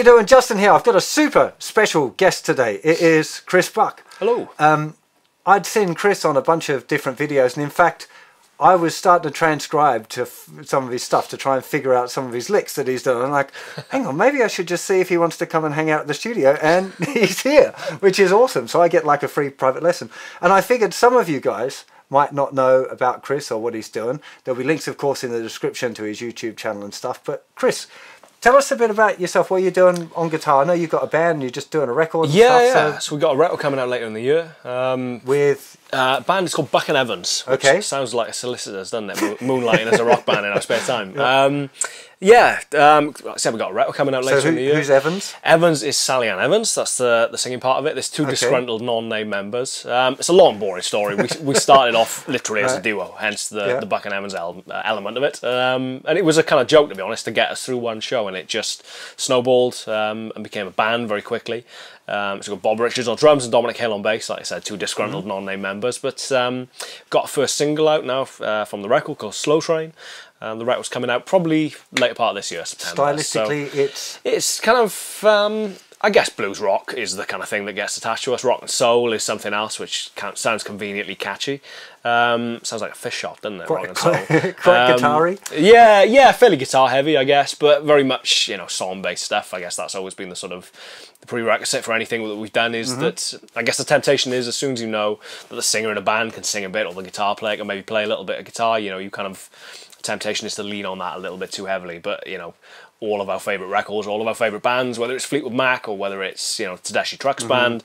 you doing? Justin here. I've got a super special guest today. It is Chris Buck. Hello. Um, I'd seen Chris on a bunch of different videos, and in fact, I was starting to transcribe to f- some of his stuff to try and figure out some of his licks that he's done. I'm like, hang on, maybe I should just see if he wants to come and hang out at the studio. And he's here, which is awesome. So I get like a free private lesson. And I figured some of you guys might not know about Chris or what he's doing. There'll be links, of course, in the description to his YouTube channel and stuff. But Chris, Tell us a bit about yourself. What you're doing on guitar? I know you've got a band. You're just doing a record. And yeah, stuff, yeah. So, we've got a record coming out later in the year. Um, with uh, band is called Buck and Evans. Okay. Sounds like a solicitor's, doesn't it? Moonlighting as a rock band in our spare time. Um, yeah. Um, I said, we've got a record coming out so later who, in the year. who's Evans? Evans is Sally Ann Evans. That's the, the singing part of it. There's two Okay. disgruntled non-name members. Um, it's a long, boring story. We, we started off literally as a duo, hence the, Yeah. the Buck and Evans el- uh, element of it. Um, and it was a kind of joke, to be honest, to get us through one show, and it just snowballed um, and became a band very quickly. Um, so we've got Bob Richards on drums and Dominic Hill on bass, like I said, two disgruntled Mm-hmm. non-name members. But um, got a first single out now uh, from the record called Slow Train. Um, the record's coming out probably later part of this year, September. So- Stylistically, it's it's kind of um, I guess blues rock is the kind of thing that gets attached to us. Rock and soul is something else which sounds conveniently catchy. Um, sounds like a fish shop, doesn't it? Quite- rock and soul. quite- quite Um, guitar-y. Yeah, yeah, fairly guitar heavy, I guess, but very much you know song based stuff. I guess that's always been the sort of the prerequisite for anything that we've done is Mm-hmm. that I guess the temptation is as soon as you know that the singer in a band can sing a bit or the guitar player can maybe play a little bit of guitar, you know, you kind of temptation is to lean on that a little bit too heavily. But you know, all of our favorite records, all of our favorite bands, whether it's Fleetwood Mac or whether it's you know Tedeschi Trucks mm-hmm. band,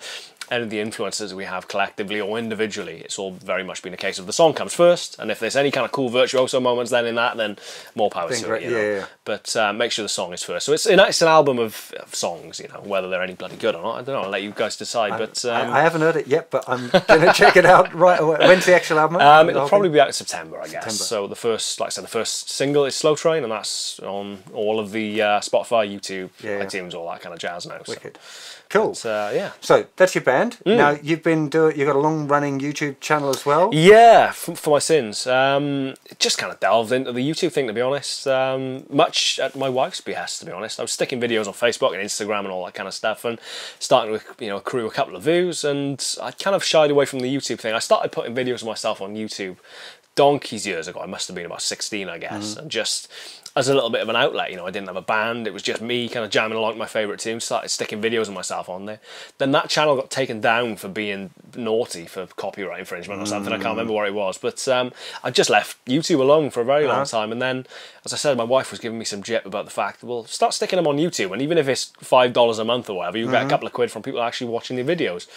any of the influences we have collectively or individually, it's all very much been a case of the song comes first, and if there's any kind of cool virtuoso moments then in that, then more power to it. You know? yeah, yeah. But uh, make sure the song is first. So it's it's an album of, of songs, you know, whether they're any bloody good or not. I don't know. I'll let you guys decide. but um, I, I haven't heard it yet, but I'm gonna check it out right away. When's the actual album? um, it'll probably be out in September, I guess. September. So the first, like I said, the first single is "Slow Train," and that's on all of the uh, Spotify, YouTube, Yeah, iTunes, all that kind of jazz now. Wicked. Cool. So, uh, yeah, So that's your band. Mm. Now you've been doing. You've got a long-running YouTube channel as well. yeah, for, for my sins, um, just kind of delved into the YouTube thing, to be honest. Um, much at my wife's behest, to be honest. I was sticking videos on Facebook and Instagram and all that kind of stuff, and starting to you know accrue a couple of views, and I kind of shied away from the YouTube thing. I started putting videos of myself on YouTube donkeys years ago. I must have been about 16, I guess, and just as a little bit of an outlet. You know, I didn't have a band. It was just me kind of jamming along to my favourite tunes. Started sticking videos of myself on there. Then that channel got taken down for being naughty for copyright infringement or something. I can't remember what it was, but um, I just left YouTube alone for a very long Uh-huh. time. And then, as I said, my wife was giving me some jip about the fact, that well, start sticking them on YouTube, and even if it's five dollars a month or whatever, you get a couple of quid from people actually watching the videos.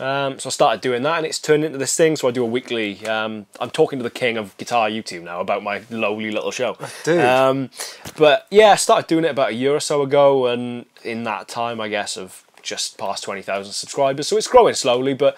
Um, so I started doing that, and it's turned into this thing. So I do a weekly. Um, I'm talking to the king of guitar YouTube now about my lowly little show. Dude. Um, but yeah, I started doing it about a year or so ago, and in that time, I guess, of just past twenty thousand subscribers. So it's growing slowly, but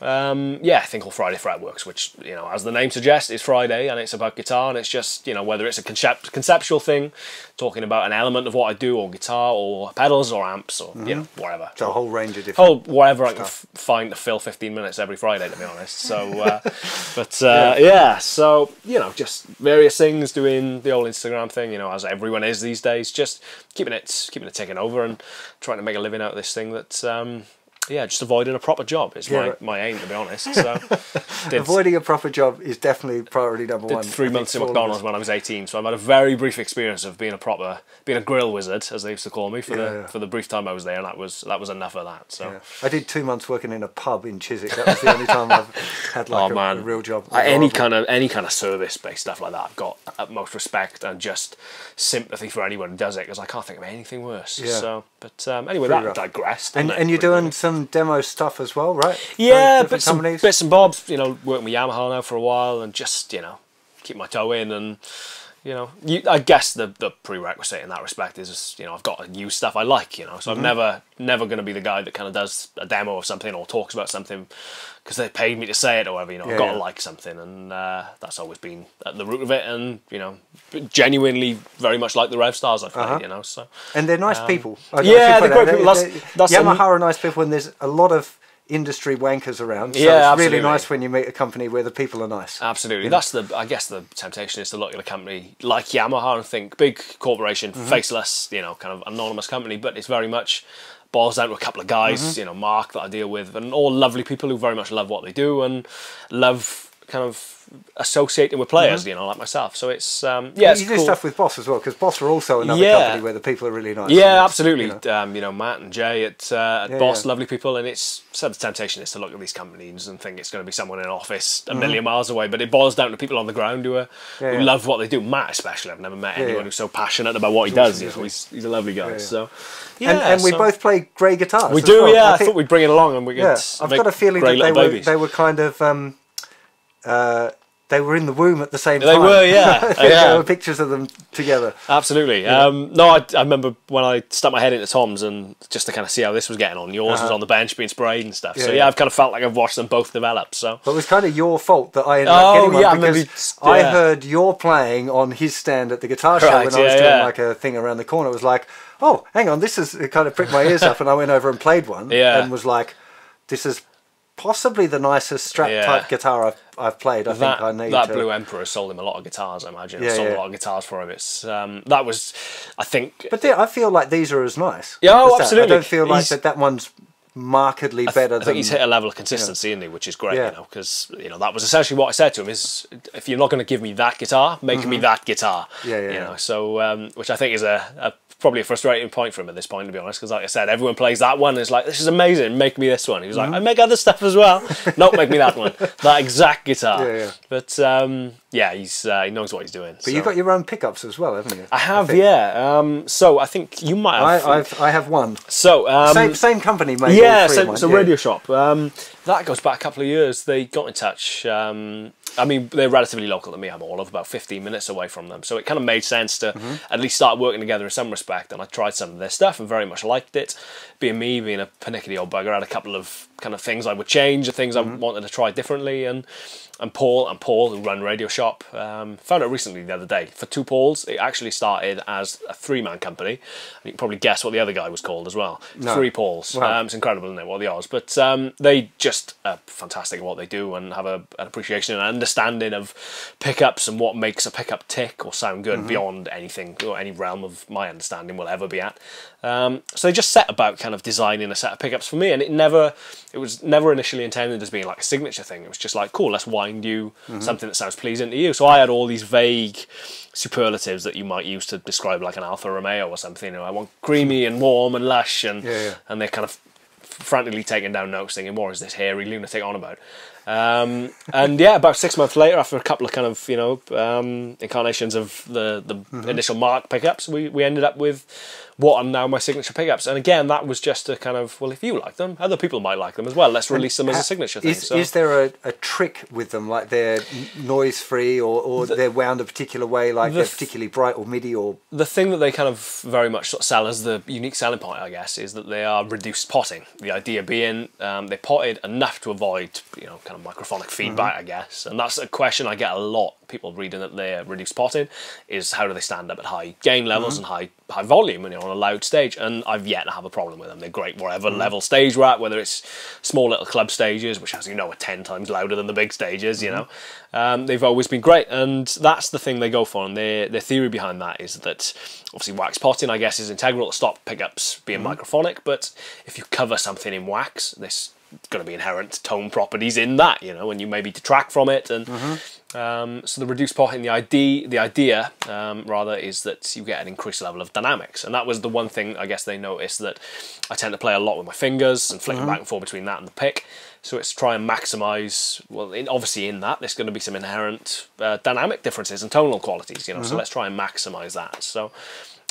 um, yeah, I think all Friday Fretworks, which you know, as the name suggests, is Friday, and it's about guitar, and it's just you know whether it's a concept, conceptual thing, talking about an element of what I do, or guitar, or pedals, or amps, or you know whatever. So a whole range of different. Oh, whatever I can f- find to fill 15 minutes every Friday, to be honest. So, uh, but uh, yeah. so you know, just various things, doing the old Instagram thing, you know, as everyone is these days, just keeping it, keeping it ticking over, and trying to make a living out of this thing. That, um, yeah, just avoiding a proper job is Yeah, my, right. my aim, to be honest. So, did, Avoiding a proper job is definitely priority number one. three I months in for all of McDonald's when I was 18, so I've had a very brief experience of being a proper, being a grill wizard, as they used to call me, for Yeah, the yeah. for the brief time I was there, and that was that was enough of that. So. I did two months working in a pub in Chiswick. That was the only time I've had like oh a, man, a real job. Uh, Any kind of any kind of service based stuff like that, I've got utmost respect and just sympathy for anyone who does it because I can't think of anything worse. So, but um, anyway, Pretty that rough. digressed. And, and you're doing some demo stuff as well, right? yeah, bits and, companies? bits and bobs. You know, working with Yamaha now for a while and just you know keep my toe in and. You know, you, I guess the, the prerequisite in that respect is, you know, I've got to use stuff I like, you know, so Mm-hmm. I'm never never going to be the guy that kind of does a demo of something or talks about something because they paid me to say it or whatever. You know, Yeah, I've got yeah. to like something, and uh, that's always been at the root of it. And you know, genuinely very much like the Revstars I've played. Uh-huh. You know, so And they're nice people. Um, yeah, should put they're great people. That's- They- that's Yamaha a- are nice people, and there's a lot of industry wankers around. So Yeah, it's really nice when you meet a company where the people are nice. Absolutely. That's the I guess the temptation is to look at a company like Yamaha and think big corporation, Mm-hmm. faceless, you know, kind of anonymous company, but it's very much boils down to a couple of guys, Mm-hmm. you know, Mark that I deal with, and all lovely people who very much love what they do and love kind of associating with players, you know, like myself. So it's um yeah, it's Mm-hmm. you do cool. stuff with Boss as well because Boss are also another Yeah. company where the people are really nice. Yeah, absolutely. you know, um, you know, Matt and Jay at, uh, at Yeah, Boss, yeah. lovely people, and it's so the temptation is to look at these companies and think it's going to be someone in an office Mm-hmm. a million miles away, but it boils down to people on the ground who are who love what they do. Matt, especially, I've never met anyone who's so passionate about what he awesome, does. Isn't he's, he's a lovely guy. So, yeah, and, and we both play grey guitars. we do. well. yeah, I, think- thought we'd bring it along and we. Yeah, I've got a feeling that they were they were kind of um, uh, they were in the womb at the same They time. They were, yeah. Yeah. There were pictures of them together. Absolutely. Um, no, I, I remember when I stuck my head into Tom's and just to kind of see how this was getting on. Yours was Uh-huh. on the bench being sprayed and stuff. so Yeah, yeah, yeah. I've kind of felt like I've watched them both develop. So But it was kind of your fault that I ended Oh, up getting one yeah, because maybe- I heard you're playing on his stand at the guitar show Right, when I was doing yeah. like a thing around the corner. It was like, oh, hang on, this is it kind of pricked my ears up, and I went over and played one, Yeah. and was like, this is possibly the nicest strat Yeah. type guitar I've, I've played. I that, think I need that to. Blue Emperor sold him a lot of guitars, I imagine. Yeah, sold yeah. a lot of guitars for him. It's um, that was, I think. But they- I feel like these are as nice. Yeah, oh, that. absolutely. I don't feel like He's- that that one's markedly better I than. think he's hit a level of consistency, isn't he? Which is great, Yeah. you know, because you know that was essentially what I said to him: is if you're not going to give me that guitar, make me that guitar. Mm-hmm. Yeah, yeah, You know, so um, which I think is a, a probably a frustrating point for him at this point, to be honest, because like I said, everyone plays that one. And it's like this is amazing. Make me this one. He was like, I make other stuff as well. Not make me that one. That exact guitar. Yeah, yeah. But um, yeah, he's uh, he knows what he's doing. But you've got your own pickups as well, haven't you? I have, think. yeah. Um, so I think you might have. I, I've, I have one. so um, Same same company made yeah, of so, so yeah. Radio Shop. Um, that goes back a couple of years. They got in touch. I mean, they're relatively local to me. I'm all of about 15 minutes away from them, so it kind of made sense to Mm-hmm. at least start working together in some respect. And I tried some of their stuff and very much liked it. Being me, being a panicky old bugger, I had a couple of kind of things I would change, or things Mm-hmm. I wanted to try differently, and. And Paul and Paul, who run Radio Shop, um, found out recently the other day. For two Pauls, it actually started as a three-man company. You can probably guess what the other guy was called as well. No. Three Pauls. Wow. Um, it's incredible, isn't it? What the odds? But um, they just are fantastic at what they do and have a, an appreciation and understanding of pickups and what makes a pickup tick or sound good Mm-hmm. beyond anything or any realm of my understanding will ever be at. Um, so they just set about kind of designing a set of pickups for me, and it never, it was never initially intended as being like a signature thing. It was just like, cool, let's wind you Mm-hmm. something that sounds pleasing to you. So I had all these vague superlatives that you might use to describe like an Alfa Romeo or something. You know, I want creamy and warm and lush, and Yeah, yeah. and they're kind of frantically taking down notes, thinking, "What is this hairy lunatic on about?" Um, and yeah, about six months later, after a couple of kind of you know um, incarnations of the the Mm-hmm. initial Mark pickups, we we ended up with what are now my signature pickups. And again, that was just a kind of well, if you like them, other people might like them as well. Let's release them as a signature thing. Is, So. is there a, a trick with them, like they're noise free or, or they're wound a particular way, like the they're particularly bright or MIDI or. the thing that they kind of very much sort of sell as the unique selling point, I guess, is that they are reduced potting. The idea being um, they potted enough to avoid, you know, kind of microphonic mm-hmm. feedback, I guess. And that's a question I get a lot. People reading that they're reduced potting is how do they stand up at high gain levels mm-hmm. and high high volume, when you know, on a loud stage. And I've yet to have a problem with them. They're great whatever mm-hmm. level stage we're at, whether it's small little club stages, which as you know are ten times louder than the big stages. You know, um, they've always been great, and that's the thing they go for. And their their theory behind that is that obviously wax potting, I guess, is integral to stop pickups being microphonic. But if you cover something in wax, this going to be inherent tone properties in that, you know, and you maybe detract from it. And um, so the reduced potting, the idea, the idea um, rather, is that you get an increased level of dynamics, and that was the one thing I guess they noticed that I tend to play a lot with my fingers and flicking back and forth between that and the pick. So it's try and maximise. Well, in, obviously in that there's going to be some inherent uh, dynamic differences and tonal qualities, you know. So let's try and maximise that. So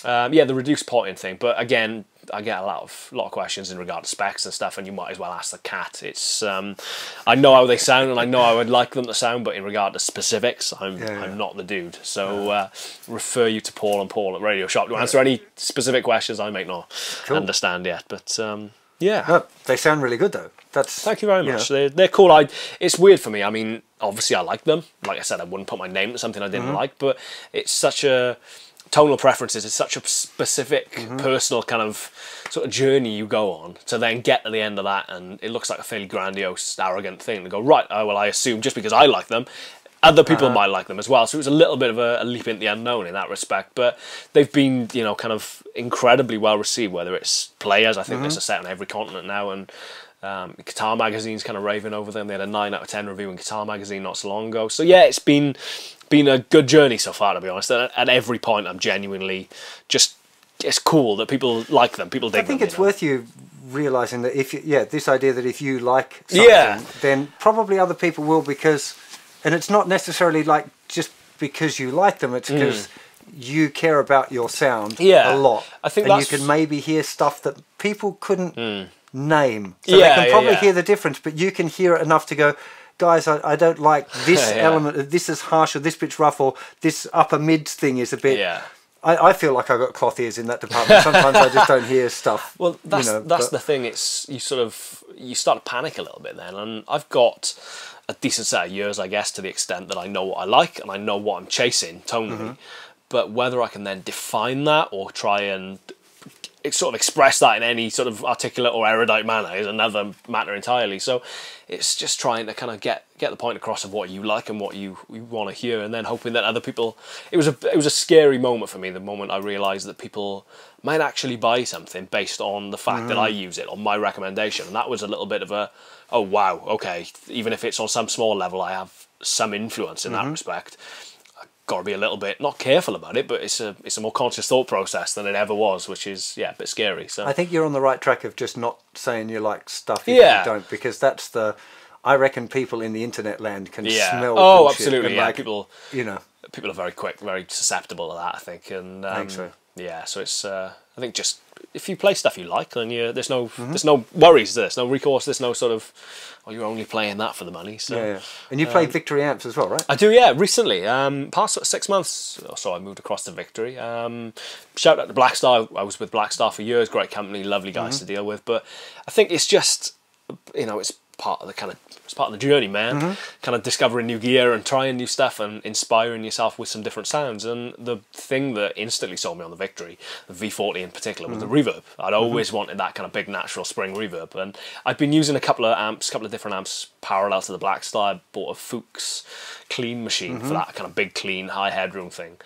um, yeah, the reduced potting thing. But again, I get a lot of lot of questions in regard to specs and stuff, and you might as well ask the cat. It's um, I know how they sound, and I know I would like them to sound, but in regard to specifics, I'm Yeah, yeah. I'm not the dude. So uh, refer you to Paul and Paul at Radio Shop to answer any specific questions I might not understand yet. But um, yeah. No, they sound really good though. That's Thank you very much. know. They're, they're cool. I, it's weird for me. I mean, obviously, I like them. Like I said, I wouldn't put my name to something I didn't like, but it's such a tonal preferences is such a specific, mm-hmm. personal kind of sort of journey you go on to then get to the end of that, and it looks like a fairly grandiose, arrogant thing to go right. Oh well, I assume just because I like them. Other people uh-huh. might like them as well, so it was a little bit of a, a leap into the unknown in that respect. But they've been, you know, kind of incredibly well received. Whether it's players, I think there's mm-hmm. a set on every continent now, and um, Guitar Magazine's kind of raving over them. They had a nine out of ten review in Guitar Magazine not so long ago. So yeah, it's been been a good journey so far, to be honest. And at every point, I'm genuinely just it's cool that people like them. People dig I think them. it's you know? worth you realizing that if you, yeah, this idea that if you like something, Yeah. then probably other people will because, and it's not necessarily like just because you like them. It's because you care about your sound Mm. Yeah. a lot. I think and you can maybe hear stuff that people couldn't name. So Yeah, they can yeah, probably yeah. hear the difference, but you can hear it enough to go. Guys, I, I don't like this Yeah. element. This is harsh, or this bit's rough, or this upper mid thing is a bit. Yeah. I, I feel like I've got cloth ears in that department. Sometimes I just don't hear stuff. Well, that's you know, that's but- the thing. It's you sort of you start to panic a little bit then, and I've got a decent set of years, I guess, to the extent that I know what I like and I know what I'm chasing tonally. Mm-hmm. But whether I can then define that or try and sort of express that in any sort of articulate or erudite manner is another matter entirely. So it's just trying to kind of get get the point across of what you like and what you, you want to hear, and then hoping that other people. It was a it was a scary moment for me the moment I realised that people might actually buy something based on the fact that I mm. use it on my recommendation, and that was a little bit of a oh wow okay even if it's on some small level I have some influence in that mm-hmm. respect got to be a little bit not careful about it, but it's a it's a more conscious thought process than it ever was, which is yeah a bit scary. So I think you're on the right track of just not saying you like stuff if Yeah. you don't, because that's the. I reckon people in the internet land can yeah, smell. oh absolutely, yeah. like, people you know, people are very quick, very susceptible to that. I think, and um, think so. yeah, so it's uh, I think just if you play stuff you like, then you there's no Mm-hmm. there's no worries, there's no recourse, there's no sort of oh you're only playing that for the money. So yeah, yeah. And you play Victory amps as well, right? I do, yeah. Recently, um, past sort of six months or so, I moved across to Victory. Um, shout out to Blackstar. I was with Blackstar for years. Great company, lovely guys to deal with. But I think it's just, you know, it's part of the kind of it's part of the journey, man. Mm-hmm. Kind of discovering new gear and trying new stuff and inspiring yourself with some different sounds. And the thing that instantly sold me on the Victory, the V40 in particular, was the mm-hmm. reverb. I'd mm-hmm. always wanted that kind of big natural spring reverb, and I've been using a couple of amps, a couple of different amps parallel to the Blackstar. I bought a Fuchs clean machine for that kind of big, clean, high headroom thing.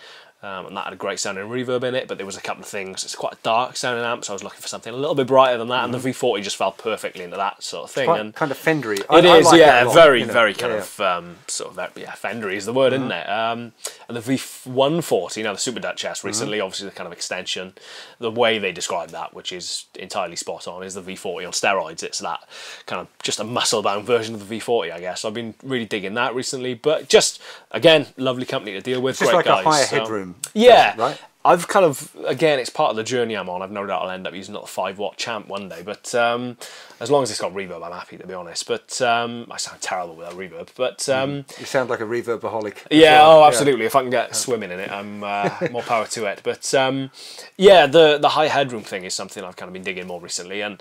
Um, and that had a great sounding reverb in it, but there was a couple of things. It's quite a dark sounding amp, so I was looking for something a little bit brighter than that. And the V40 just fell perfectly into that sort of thing. Quite, and kind of Fendery. it I, is, I like yeah, it a lot, very, you know. very kind Yeah, of um, sort of that- yeah, Fendery is the word, isn't Mm-hmm. it? Um, and the V140, now the Super Dutch Duchess, recently, Mm-hmm. obviously the kind of extension, the way they describe that, which is entirely spot on, is the V40 on steroids. It's that kind of just a muscle bound version of the V40, I guess. I've been really digging that recently, but just again, lovely company to deal with. Just great like a guys, higher so- headroom, Yeah, right? I've kind of again, it's part of the journey I'm on. I've no doubt I'll end up using a five watt champ one day, but um, as long as it's got reverb, I'm happy to be honest. But um, I sound terrible without reverb. But um, You sound like a reverbaholic. yeah, well. oh, absolutely. If I can get swimming in it, I'm uh, more power to it. But um, yeah, the the high headroom thing is something I've kind of been digging more recently, and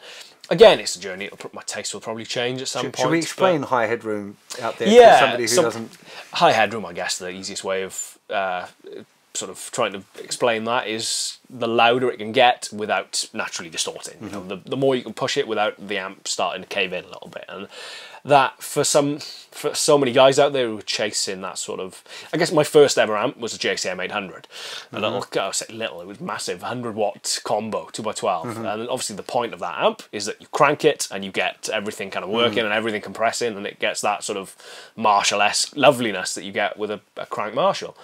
again, it's a journey. It'll, my taste will probably change at some point. Should we explain high headroom out there Yeah, for somebody who some- doesn't? high headroom, I guess the easiest way of uh, sort of trying to explain that is the louder it can get without naturally distorting. You know, mm-hmm. the, the more you can push it without the amp starting to cave in a little bit, and that for some for so many guys out there who are chasing that sort of. I guess my first ever amp was a JCM 800, a mm-hmm. little, I say little, it was massive, 100 watt combo, 2x12, mm-hmm. and obviously the point of that amp is that you crank it and you get everything kind of working and everything compressing, and it gets that sort of Marshall-esque loveliness that you get with a, a crank Marshall.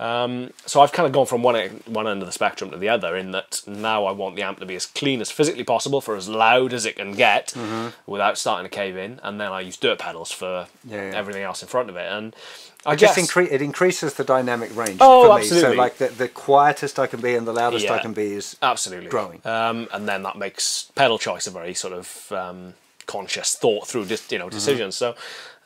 Um, so I've kind of gone from one one end of the spectrum to the other in that now I want the amp to be as clean as physically possible for as loud as it can get without starting to cave in, and then I use dirt pedals for Yeah, yeah. everything else in front of it. And I Just guess incre- it increases the dynamic range Oh, for me. absolutely. So like the, the quietest I can be and the loudest I can be is absolutely growing. Um, and then that makes pedal choice a very sort of um, conscious, thought through, dis- you know, decisions. So.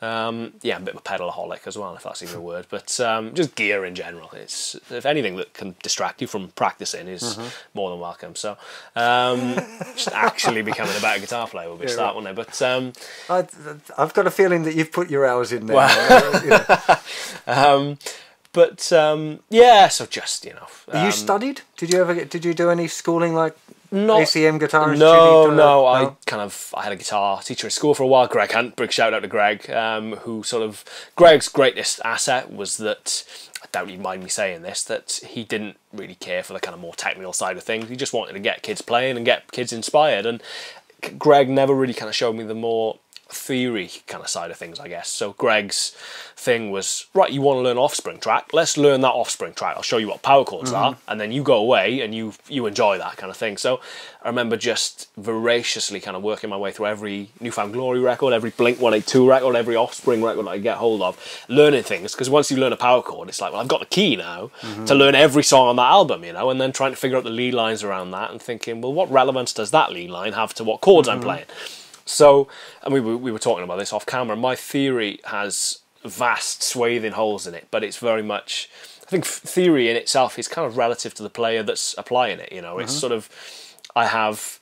Um, yeah, I'm a bit of a pedalaholic as well, if that's even a word. But um, just gear in general. It's if anything that can distract you from practicing is more than welcome. So um, just actually becoming a better guitar player would be a start, right. wouldn't it? But um, I, I've got a feeling that you've put your hours in there. Well- You know. but um, yeah, so just you know. you um, studied? Did you ever get? Did you do any schooling like Not- ACM guitarist? No, no, uh, I kind of I had a guitar teacher at school for a while, Greg Hunt. Big shout out to Greg, um, who sort of Greg's greatest asset was that I doubt he'd mind me saying this that he didn't really care for the kind of more technical side of things. He just wanted to get kids playing and get kids inspired. And Greg never really kind of showed me the more theory kind of side of things, I guess. So Greg's thing was right. You want to learn Offspring track? Let's learn that Offspring track. I'll show you what power chords are, mm-hmm. and then you go away and you you enjoy that kind of thing. So I remember just voraciously kind of working my way through every New Found Glory record, every Blink One Eight Two record, every Offspring record that I get hold of, learning things. Because once you learn a power chord, it's like, well, I've got the key now to mm-hmm. learn every song on that album, you know, and then trying to figure out the lead lines around that and thinking, well, what relevance does that lead line have to what chords I'm mm-hmm. playing? So, and we were, we were talking about this off camera. My theory has vast swathing holes in it, but it's very much. I think theory in itself is kind of relative to the player that's applying it. You know, it's mm-hmm. sort of. I have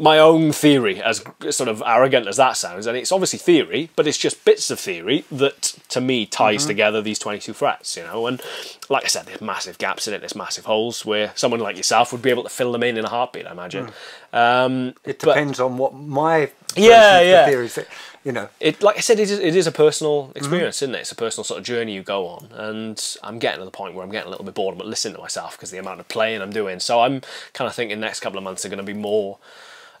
my own theory, as sort of arrogant as that sounds, and it's obviously theory, but it's just bits of theory that, to me, ties mm-hmm. together these twenty-two frets. You know, and like I said, there's massive gaps in it. There's massive holes where someone like yourself would be able to fill them in in a heartbeat. I imagine. Hmm. Um, It but- depends on what my Yeah, version of the yeah. theory is. You know, it like I said, it is, it is a personal mm-hmm. experience, isn't it? It's a personal sort of journey you go on, and I'm getting to the point where I'm getting a little bit bored of listening to myself because the amount of playing I'm doing. So I'm kind of thinking next couple of months are going to be more.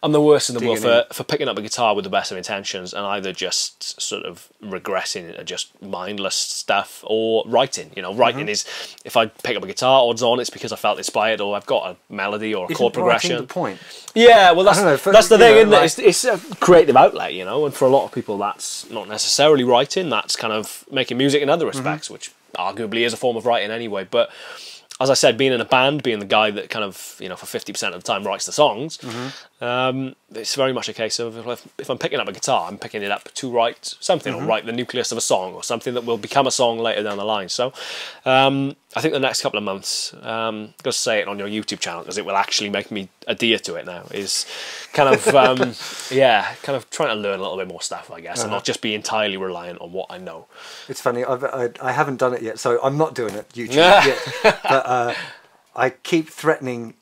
I'm the worst in the world for, for picking up a guitar with the best of intentions and either just sort of regressing into just mindless stuff or writing. You know, writing is if I pick up a guitar, odds on it's because I felt inspired or I've got a melody or a isn't chord progression. the point? Yeah, well, that's know, for- that's the thing, know, isn't like- it? It's, it's a creative outlet, you know, and for a lot of people, that's not necessarily writing. That's kind of making music in other Mm-hmm. respects, which arguably is a form of writing anyway. But as I said, being in a band, being the guy that kind of you know for fifty percent of the time writes the songs, Mm-hmm. Um, it's very much a case of if, if I'm picking up a guitar, I'm picking it up to write something Mm-hmm. or write the nucleus of a song or something that will become a song later down the line. So. Um, I think the next couple of months, um, go say it on your YouTube channel because it will actually make me adhere to it now. Is kind of um, yeah, kind of trying to learn a little bit more stuff, I guess, and not just be entirely reliant on what I know. It's funny. I've, I I haven't done it yet, so I'm not doing it YouTube yet. But uh, I keep threatening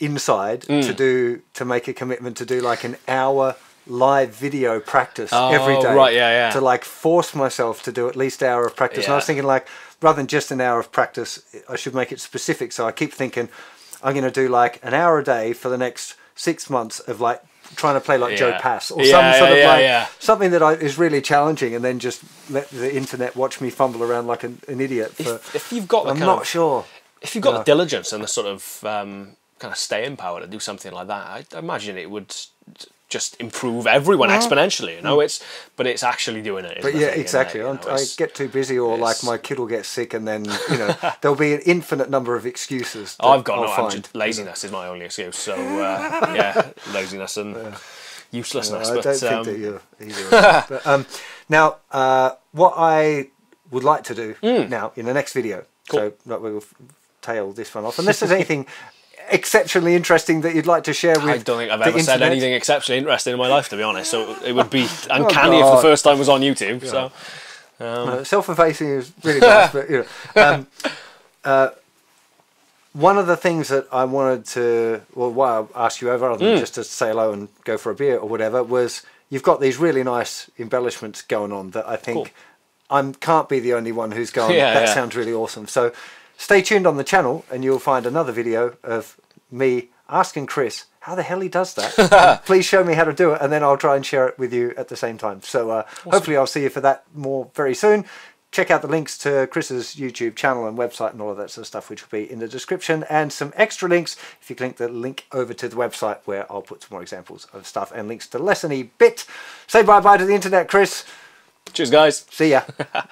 inside Mm. to do to make a commitment to do like an hour live video practice every Oh, day. right, yeah, yeah. To like force myself to do at least an hour of practice. And I was thinking like rather than just an hour of practice, I should make it specific. So I keep thinking I'm going to do like an hour a day for the next six months of like trying to play like Joe Pass or Yeah, some sort yeah, of yeah, like yeah. something that I, is really challenging, and then just let the internet watch me fumble around like an, an idiot. For, If, if you've got the I'm not of, sure. if you've got Yeah. the diligence and the sort of um, kind of staying power to do something like that, I imagine it would just improve everyone exponentially. You know, it's but it's actually doing it. But yeah, it? exactly. You know, I get too busy, or like my kid will get sick, and then you know there'll be an infinite number of excuses. that I've got I'll no. Find. just, laziness is my only excuse. So uh, yeah, laziness and uselessness. I but don't think um, that you're either. but, um, now, uh, what I would like to do now in the next video. Cool. so like, we'll tail this one off, unless there's anything exceptionally interesting that you'd like to share with. I don't think I've ever said anything exceptionally interesting in my life, to be honest. So it would be uncanny if the Oh, first time was on YouTube. So Uh, self-effacing is really nice, but you know, um, uh, one of the things that I wanted to, well, why I asked you over, other than just to say hello and go for a beer or whatever, was you've got these really nice embellishments going on that I think Cool. I can't be the only one who's gone. Yeah, that yeah. sounds really awesome. So stay tuned on the channel, and you'll find another video of me asking Chris how the hell he does that. Please show me how to do it, and then I'll try and share it with you at the same time. So uh, hopefully, I'll see you for that more very soon. Check out the links to Chris's YouTube channel and website and all of that sort of stuff, which will be in the description, and some extra links if you click the link over to the website where I'll put some more examples of stuff and links to Lessony Bit. Say bye bye to the internet, Chris. cheers, guys. See ya.